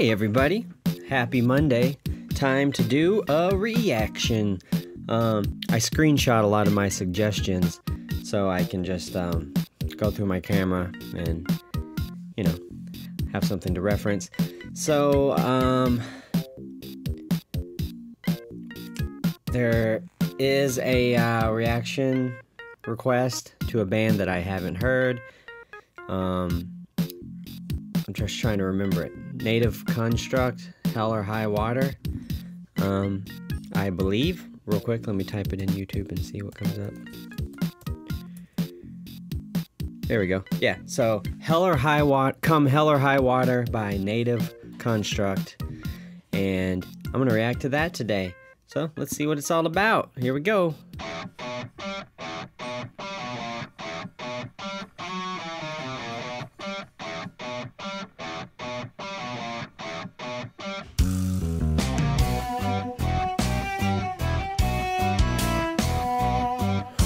Hey, everybody. Happy Monday. Time to do a reaction. Um, I screenshot a lot of my suggestions so I can just um, go through my camera and, you know, have something to reference. So, um, there is a uh, reaction request to a band that I haven't heard. Um, I'm just trying to remember it. Native Construct, Hell or High Water. Um, I believe. Real quick, let me type it in YouTube and see what comes up. There we go. Yeah, so Hell or High Water, Come Hell or High Water by Native Construct. And I'm going to react to that today. So let's see what it's all about. Here we go.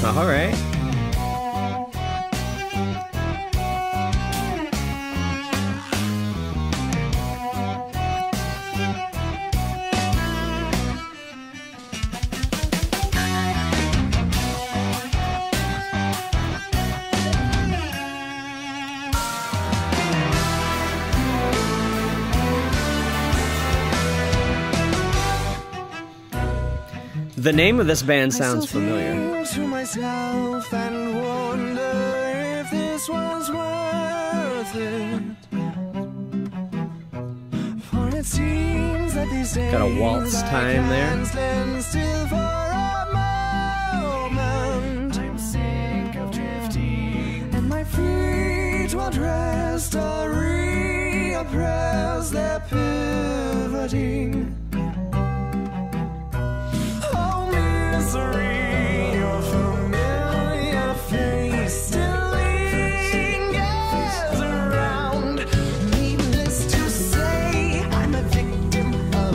All right. The name of this band sounds familiar. To myself and wonder if this was worth it. For it seems that these days Got a waltz time there. stand still for a moment. I'm sick of drifting, and my feet won't rest or their pivoting.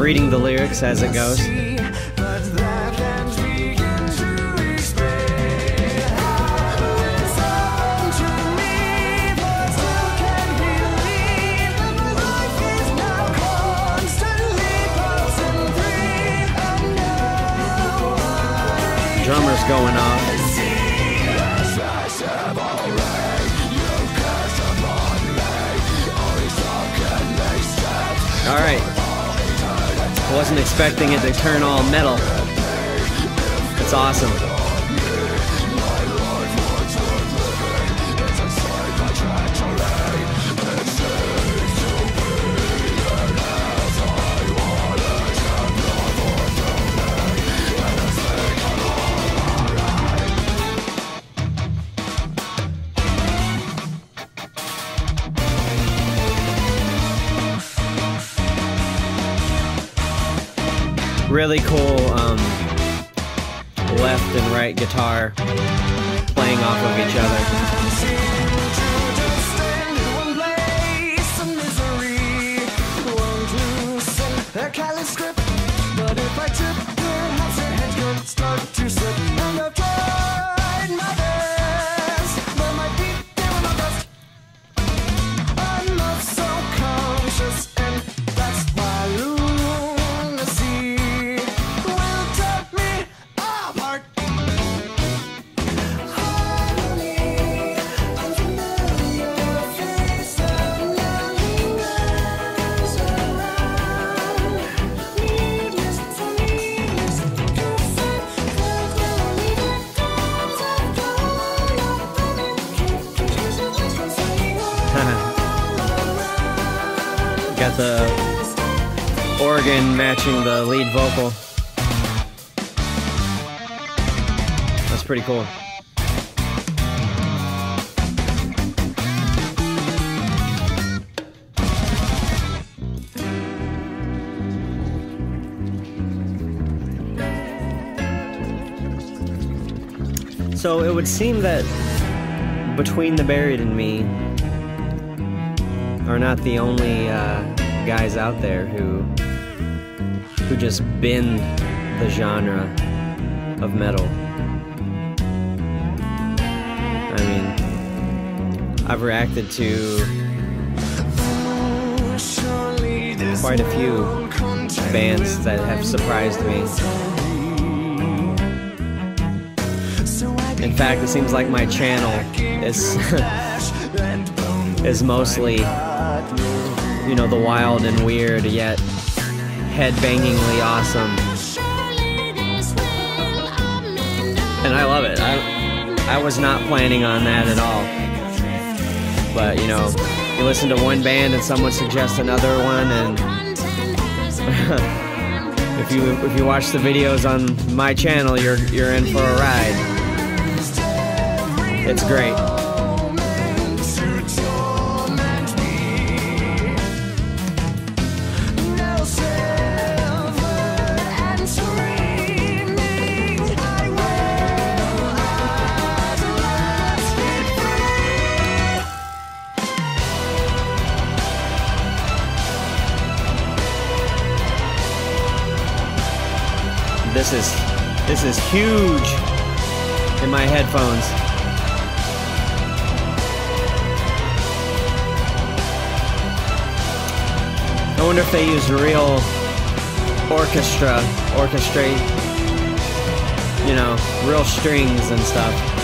Constantly the lyrics as it goes. Drummer's going off. All right. I wasn't expecting it to turn all metal. It's awesome. Really cool um, left and right guitar playing off of each other. Organ matching the lead vocal. That's pretty cool. So it would seem that Between the Buried and Me are not the only uh, guys out there who who just bend the genre of metal. I mean, I've reacted to quite a few bands that have surprised me. In fact, it seems like my channel is is mostly you know the wild and weird yet headbangingly awesome. And I love it. I I was not planning on that at all. But you know, you listen to one band and someone suggests another one and if you if you watch the videos on my channel, you're you're in for a ride. It's great. This is this is huge in my headphones. I wonder if they use real orchestra, orchestrate, you know, real strings and stuff.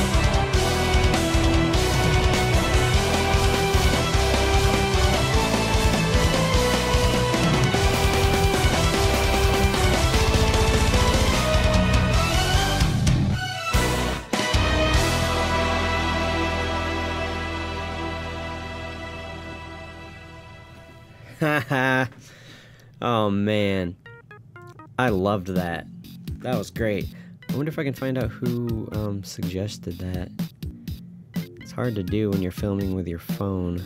oh man. I loved that. That was great. I wonder if I can find out who um, suggested that. It's hard to do when you're filming with your phone.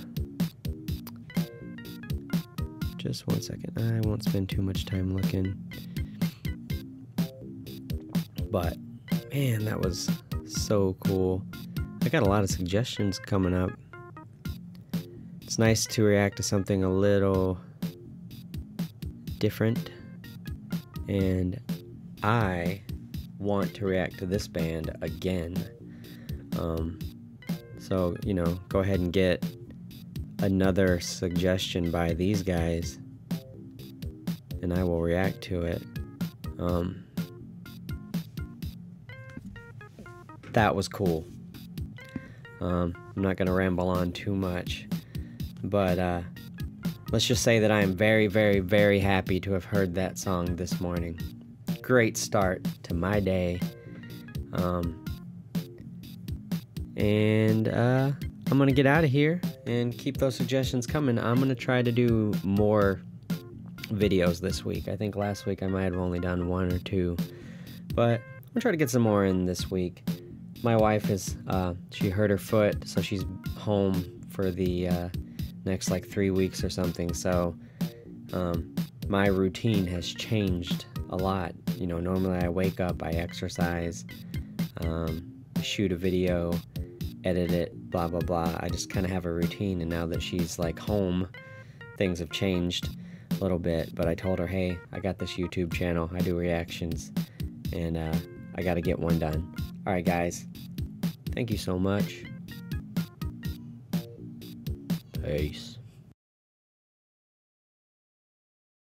Just one second. I won't spend too much time looking. But man, that was so cool. I got a lot of suggestions coming up. Nice to react to something a little different. And I want to react to this band again. Um, so, you know, go ahead and get another suggestion by these guys, and I will react to it. Um, that was cool. Um, I'm not going to ramble on too much, but uh, let's just say that I am very, very, very happy to have heard that song this morning. Great start to my day. Um, and uh, I'm going to get out of here and keep those suggestions coming. I'm going to try to do more videos this week. I think last week I might have only done one or two, but I'm to try to get some more in this week. My wife is, uh, she hurt her foot, so she's home for the uh, next like three weeks or something. So um, my routine has changed a lot. You know, normally I wake up, I exercise, um, shoot a video, edit it, blah, blah, blah. I just kind of have a routine. And now that she's like home, things have changed a little bit. But I told her, hey, I got this YouTube channel, I do reactions, and uh, I got to get one done. All right, guys. Thank you so much. Peace.